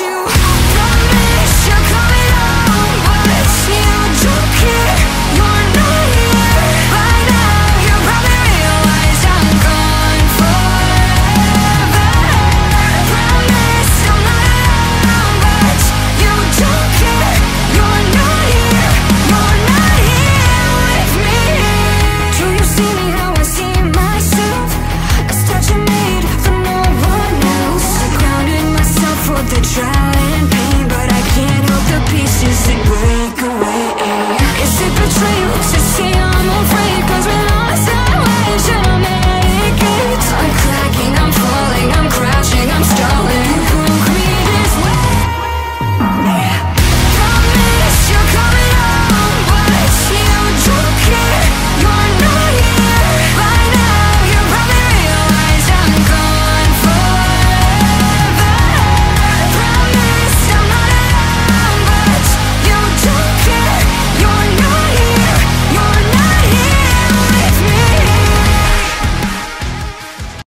you